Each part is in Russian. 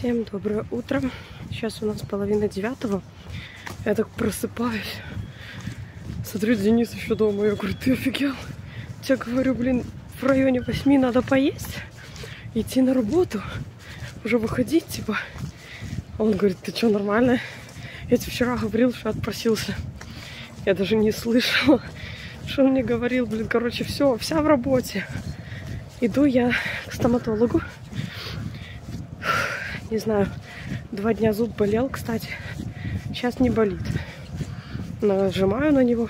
Всем доброе утро. Сейчас у нас половина девятого. Я так просыпаюсь. Смотрю, Денис еще дома. Я говорю, ты офигел? Я говорю, блин, в районе восьми надо поесть, идти на работу, уже выходить, типа. Он говорит, ты что, нормально? Я тебе вчера говорил, что отпросился. Я даже не слышала, что он мне говорил. Блин, короче, все, вся в работе. Иду я к стоматологу. Не знаю, два дня зуб болел, кстати. Сейчас не болит. Нажимаю на него.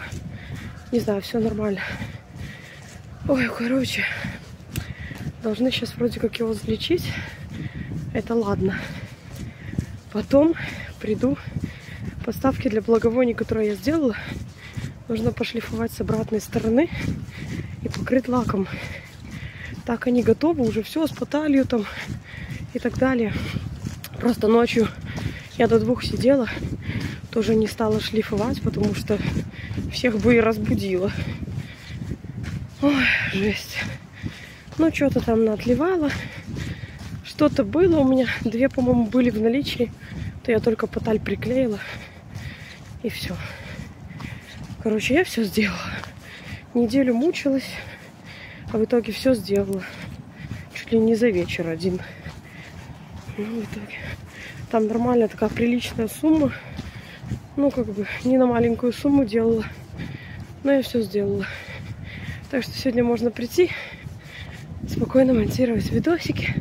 Не знаю, все нормально. Ой, короче, должны сейчас вроде как его залечить. Это ладно. Потом приду. Поставки для благовоний, которые я сделала, нужно пошлифовать с обратной стороны и покрыть лаком. Так они готовы, уже все с поталью там и так далее. Просто ночью я до двух сидела, тоже не стала шлифовать, потому что всех бы и разбудила. Ой, жесть. Ну, что-то там наотливала. Что-то было у меня. Две, по-моему, были в наличии. То я только поталь приклеила. И все. Короче, я все сделала. Неделю мучилась, а в итоге все сделала. Чуть ли не за вечер один. Ну, в итоге. Там нормальная такая приличная сумма. Ну, как бы, не на маленькую сумму делала. Но я все сделала. Так что сегодня можно прийти, спокойно монтировать видосики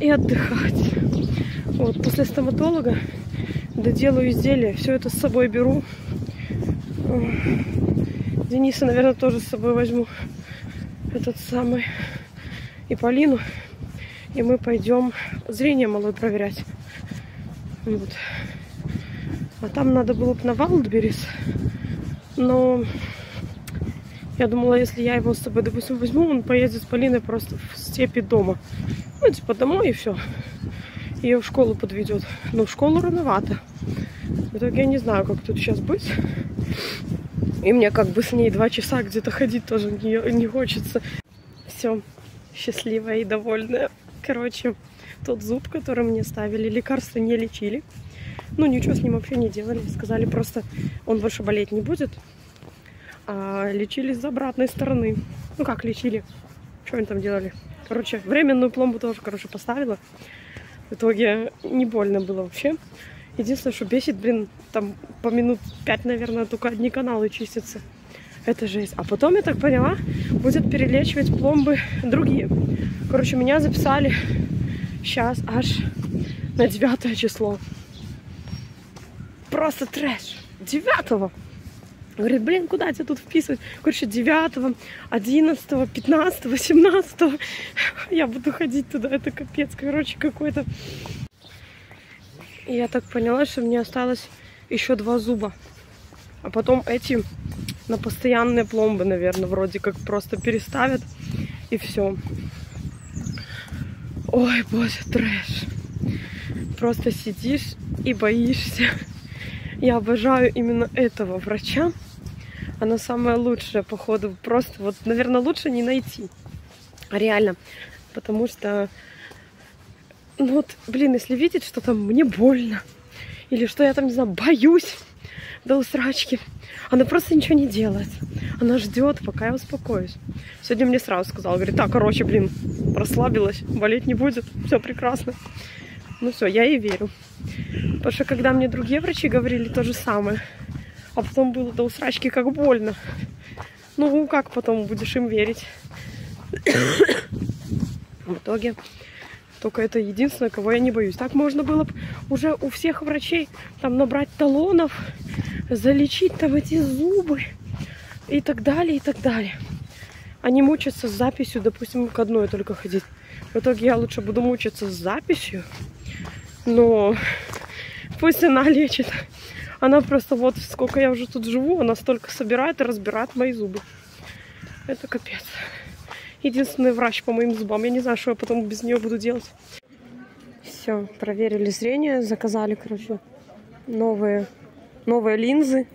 и отдыхать. Вот, после стоматолога доделаю изделия. Все это с собой беру. Дениса, наверное, тоже с собой возьму. Этот самый. И Полину. И мы пойдем зрение малой проверять. Вот. А там надо было бы на Валдберис. Но я думала, если я его с собой, допустим, возьму, он поедет с Полиной просто в степи дома. Ну, типа домой и все. Ее в школу подведет. Но в школу рановато. В итоге я не знаю, как тут сейчас быть. И мне как бы с ней два часа где-то ходить тоже не, не хочется. Все, счастливая и довольная. Короче, тот зуб, который мне ставили, лекарства не лечили. Ну, ничего с ним вообще не делали. Сказали просто, он больше болеть не будет. А лечили с обратной стороны. Ну, как лечили? Что они там делали? Короче, временную пломбу тоже, короче, поставила. В итоге не больно было вообще. Единственное, что бесит, блин, там по минут пять, наверное, только одни каналы чистятся. Это жесть. А потом, я так поняла, будет перелечивать пломбы другие. Короче, меня записали сейчас аж на 9 число. Просто трэш. 9 Говорит, блин, куда тебя тут вписывать? Короче, 9, 11, 15, 17 я буду ходить туда. Это капец, короче, какой-то. Я так поняла, что мне осталось еще два зуба. А потом эти на постоянные пломбы, наверное, вроде как просто переставят. И все. Ой, боже, трэш. Просто сидишь и боишься. Я обожаю именно этого врача. Она самая лучшая, походу. Просто вот, наверное, лучше не найти. Реально. Потому что, ну вот, блин, если видеть, что там мне больно, или что я там, не знаю, боюсь до усрачки, она просто ничего не делает. Она ждет, пока я успокоюсь. Сегодня мне сразу сказала, говорит, так, короче, блин, расслабилась, болеть не будет, все прекрасно. Ну все, я ей верю. Потому что когда мне другие врачи говорили то же самое, а потом было до усрачки как больно. Ну, как потом будешь им верить? В итоге только это единственное, кого я не боюсь. Так можно было бы уже у всех врачей там набрать талонов, залечить там эти зубы и так далее, и так далее. Они мучатся с записью, допустим, к одной только ходить. В итоге я лучше буду мучиться с записью, но пусть она лечит. Она просто вот сколько я уже тут живу, она столько собирает и разбирает мои зубы. Это капец. Единственный врач по моим зубам. Я не знаю, что я потом без нее буду делать. Все, проверили зрение, заказали, короче, новые, новые линзы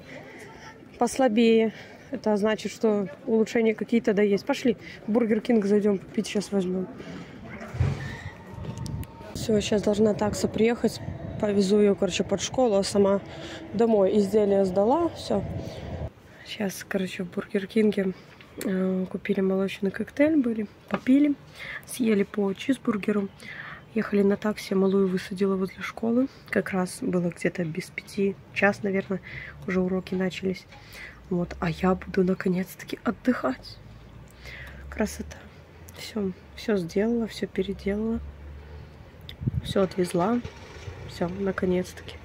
послабее. Это значит, что улучшения какие-то да есть. Пошли в Бургер Кинг зайдем, попить сейчас возьмем. Все, сейчас должна такса приехать. Повезу ее, короче, под школу, а сама домой. Изделие сдала, все. Сейчас, короче, в Бургер Кинге э, купили молочный коктейль, были, попили, съели по чизбургеру. Ехали на такси, малую высадила возле школы. Как раз было где-то без пяти, час, наверное, уже уроки начались. Вот, а я буду наконец-таки отдыхать. Красота. Все, все сделала, все переделала. Все отвезла. Все, наконец-таки.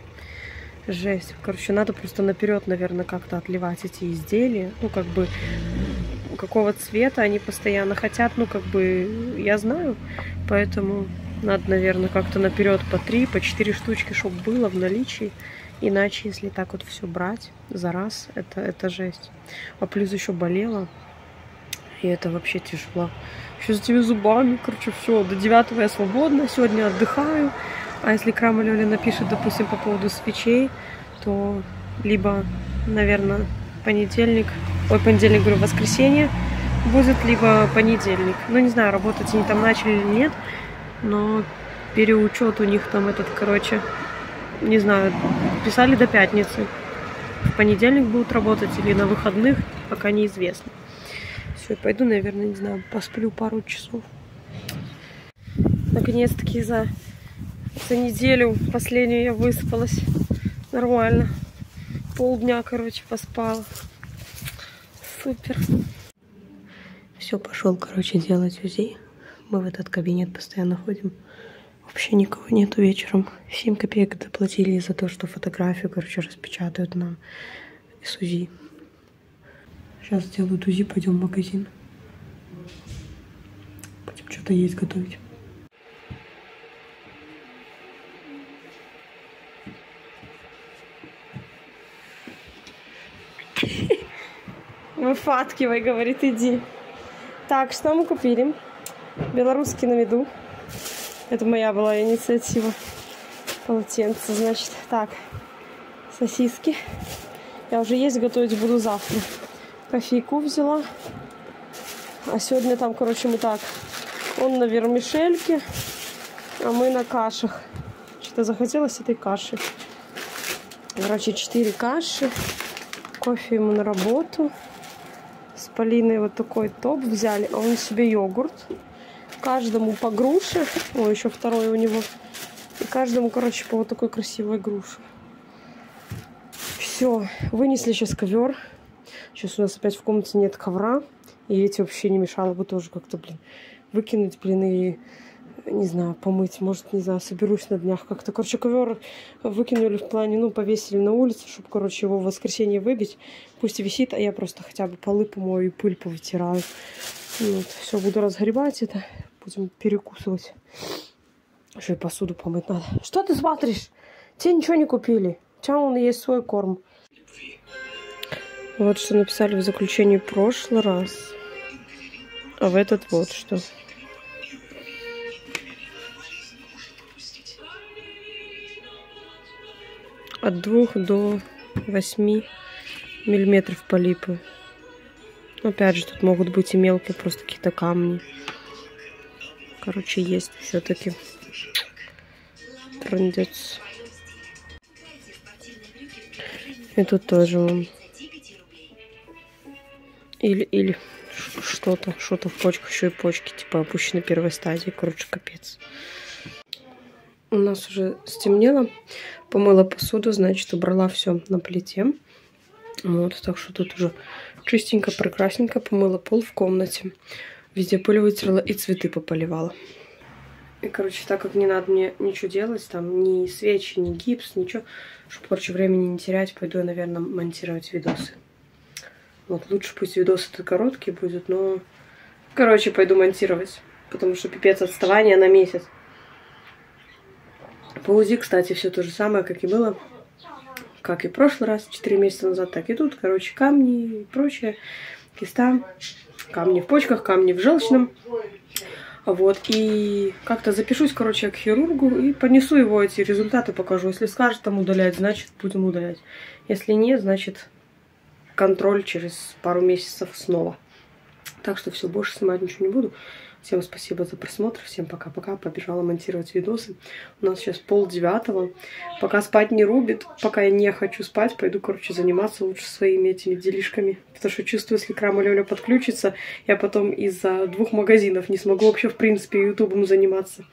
Жесть. Короче, надо просто наперед, наверное, как-то отливать эти изделия. Ну, как бы, какого цвета они постоянно хотят. Ну, как бы, я знаю. Поэтому надо, наверное, как-то наперед по три, по четыре штучки, чтобы было в наличии. Иначе, если так вот все брать за раз, это, это жесть. А плюс еще болела. И это вообще тяжело. Еще за теми зубами, короче, все. До девятого я свободна, сегодня отдыхаю. А если Крама Лёля напишет, допустим, по поводу свечей, то либо, наверное, понедельник, ой, понедельник, говорю, воскресенье будет, либо понедельник. Ну, не знаю, работать они там начали или нет, но переучет у них там этот, короче, не знаю, писали до пятницы. В понедельник будут работать или на выходных, пока неизвестно. Все, пойду, наверное, не знаю, посплю пару часов. Наконец-таки за, за неделю последнюю я выспалась. Нормально. Полдня, короче, поспала. Супер. Все, пошел, короче, делать УЗИ. Мы в этот кабинет постоянно ходим. Вообще никого нету вечером. 7 копеек доплатили за то, что фотографию, короче, распечатают нам из УЗИ. Сейчас сделают УЗИ, пойдем в магазин. Будем что-то есть готовить. Выфаткивай, говорит, иди. Так, что мы купили? Белорусский на виду. Это моя была инициатива. Полотенце, значит. Так, сосиски. Я уже есть готовить буду завтра. Кофейку взяла. А сегодня там, короче, мы так. Он на вермишельке, а мы на кашах. Что-то захотелось этой каши. Короче, 4 каши. Кофе ему на работу. С Полиной вот такой топ взяли. А он себе йогурт. Каждому по груше. О, еще второй у него. И каждому, короче, по вот такой красивой груше. Все, вынесли сейчас ковер. Сейчас у нас опять в комнате нет ковра. И эти вообще не мешало бы тоже как-то, блин, выкинуть, блин, и, не знаю, помыть. Может, не знаю, соберусь на днях как-то. Короче, ковер выкинули в плане, ну, повесили на улице, чтобы, короче, его в воскресенье выбить. Пусть висит, а я просто хотя бы полы помою и пыль повытираю. Вот, все, буду разгребать это. Будем перекусывать. Еще и посуду помыть надо. Что ты смотришь? Тебе ничего не купили. У он есть свой корм. Вот что написали в заключении в прошлый раз. А в этот вот что. От двух до восьми миллиметров полипы. Опять же, тут могут быть и мелкие просто какие-то камни. Короче, есть все-таки. Трындец. И тут тоже он. Или, или что-то, что-то в почках, еще и почки, типа опущены первой стадии. Короче, капец. У нас уже стемнело. Помыла посуду, значит, убрала все на плите. Вот, так что тут уже чистенько, прекрасненько помыла пол в комнате. Везде пыль вытерла и цветы пополивала. И, короче, так как не надо мне ничего делать, там ни свечи, ни гипс, ничего, чтобы, короче, времени не терять, пойду я, наверное, монтировать видосы. Вот, лучше пусть видосы-то короткие будут, но... Короче, пойду монтировать, потому что пипец отставание на месяц. По УЗИ, кстати, все то же самое, как и было как и в прошлый раз, 4 месяца назад, так и тут. Короче, камни и прочее, киста, камни в почках, камни в желчном. Вот, и как-то запишусь, короче, к хирургу и понесу его эти результаты, покажу. Если скажет там удалять, значит будем удалять. Если нет, значит контроль через пару месяцев снова. Так что все, больше снимать ничего не буду. Всем спасибо за просмотр. Всем пока-пока. Побежала монтировать видосы. У нас сейчас пол девятого. Пока спать не рубит, пока я не хочу спать, пойду, короче, заниматься лучше своими этими делишками. Потому что чувствую, если крама Лёля подключится, я потом из-за двух магазинов не смогу вообще, в принципе, ютубом заниматься.